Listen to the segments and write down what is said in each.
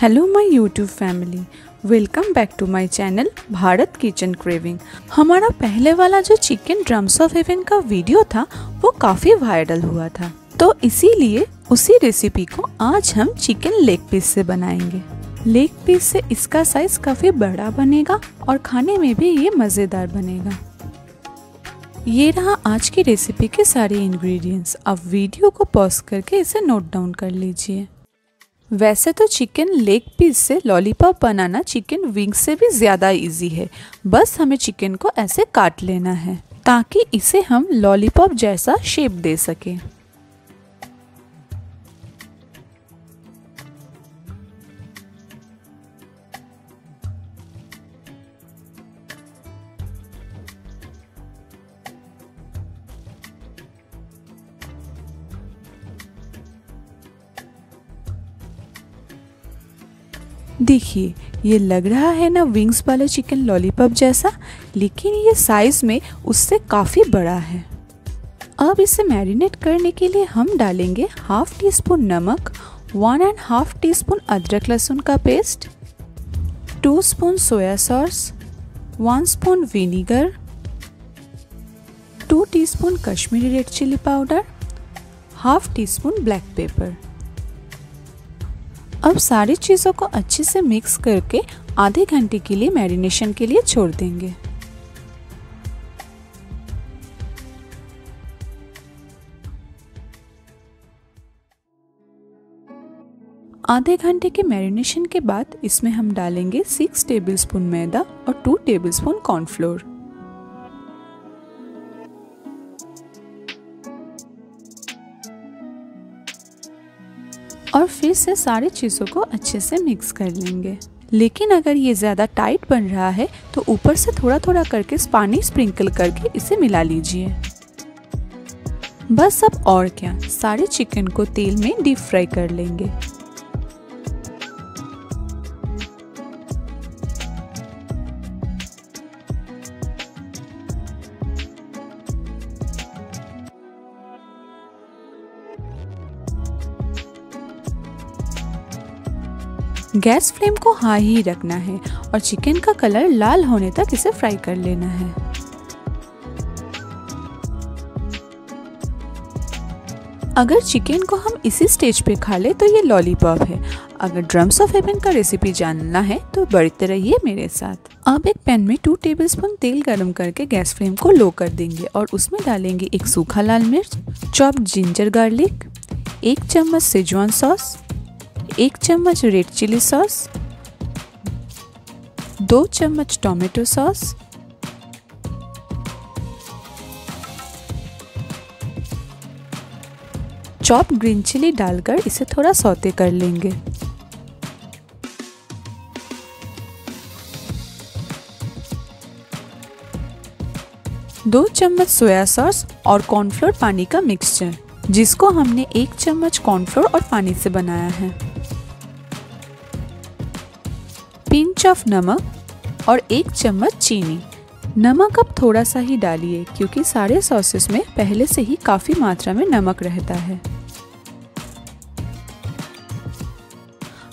Hello my YouTube family welcome back to my channel Bharat kitchen craving हमारा पहले वाला जो चिकन ड्रम्स ऑफ़ हेवन का video था, वो काफ़ी वायरल हुआ था। तो इसीलिए उसी रेसिपी को आज हम चिकन लेग पीस से बनाएँगे। लेग पीस से इसका साइज़ काफ़ी बड़ा बनेगा और खाने में भी ये मज़ेदार बनेगा। ये रहा आज की रेसिपी के सारे इंग्रेडिएंट्स अब वीडियो को पॉज करके इसे नोट डाउन कर लीजिए। वैसे तो चिकन लेग पीस से लॉलीपॉप बनाना चिकन विंग से भी ज़्यादा इजी है। बस हमें चिकन को ऐसे काट लेना है, ताकि इसे हम लॉलीपॉप जैसा शेप दे सकें। देखिए, ये लग रहा है ना विंग्स वाला चिकन लॉलीपॉप जैसा, लेकिन ये साइज़ में उससे काफ़ी बड़ा है। अब इसे मैरिनेट करने के लिए हम डालेंगे हाफ़ टी स्पून नमक one and half teaspoon अदरक लहसुन का paste two spoon soya sauce one spoon vinegar two teaspoon Kashmiri red chilli powder half teaspoon black pepper अब सारी चीज़ों को अच्छे से मिक्स करके आधे घंटे के लिए मैरिनेशन के लिए छोड़ देंगे। आधे घंटे के मैरिनेशन के बाद इसमें हम डालेंगे सिक्स टेबलस्पून मैदा और टू टेबलस्पून कॉर्नफ्लोर और फिर से सारी चीज़ों को अच्छे से मिक्स कर लेंगे। लेकिन अगर ये ज़्यादा टाइट बन रहा है तो ऊपर से थोड़ा थोड़ा करके पानी स्प्रिंकल करके इसे मिला लीजिए। बस अब और क्या? सारे चिकन को तेल में डीप फ्राई कर लेंगे। गैस फ्लेम को हाई ही रखना है और चिकन का कलर लाल होने तक इसे फ्राई कर लेना है। अगर चिकन को हम इसी स्टेज पे खा ले तो ये लॉलीपॉप है। अगर ड्रम्स ऑफ़ हेवन का रेसिपी जानना है तो बढ़ते रहिए मेरे साथ। अब एक पैन में टू टेबलस्पून तेल गरम करके गैस फ्लेम को लो कर देंगे और उसमें डालेंगे एक सूखा लाल मिर्च चॉप्ड जिंजर गार्लिक एक चम्मच सेजवान सॉस एक चम्मच रेड चिली सॉस दो चम्मच tomato sauce chop green chilli डालकर इसे थोड़ा सौते कर लेंगे। दो चम्मच सोया सॉस और कॉर्नफ्लोर पानी का मिक्सचर जिसको हमने एक चम्मच कॉर्नफ्लोर और पानी से बनाया है। पिंच ऑफ़ नमक और एक चम्मच चीनी। नमक अब थोड़ा सा ही डालिए, क्योंकि सारे सॉसेस में पहले से ही काफ़ी मात्रा में नमक रहता है।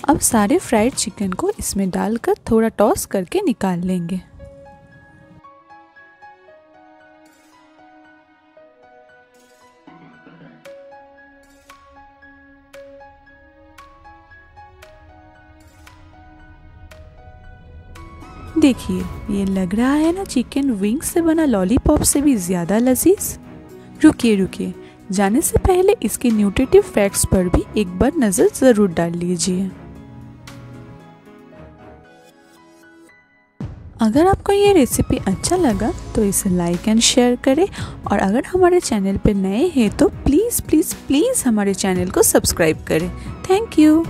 अब सारे फ्राइड चिकन को इसमें डालकर थोड़ा टॉस करके निकाल लेंगे। देखिए, ये लग रहा है ना चिकन विंग्स से बना लॉलीपॉप से भी ज़्यादा लजीज। रुकिए रुकिए। जाने से पहले इसके न्यूट्रिटिव फैक्ट्स पर भी एक बार नज़र ज़रूर डाल लीजिए। अगर आपको ये रेसिपी अच्छा लगा तो इसे लाइक एंड शेयर करें। और अगर हमारे चैनल पर नए हैं तो प्लीज़ प्लीज़ प्लीज़ हमारे चैनल को सब्सक्राइब करें। Thank you